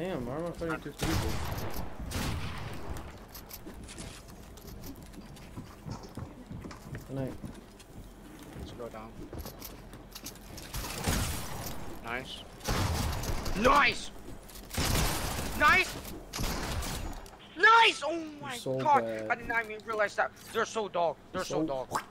Damn, why am I fighting two people? Good night. Let's go down. Nice. Nice! Nice! Nice! Oh my so god! bad. I did not even realize that. They're so dog. They're so, So- dog.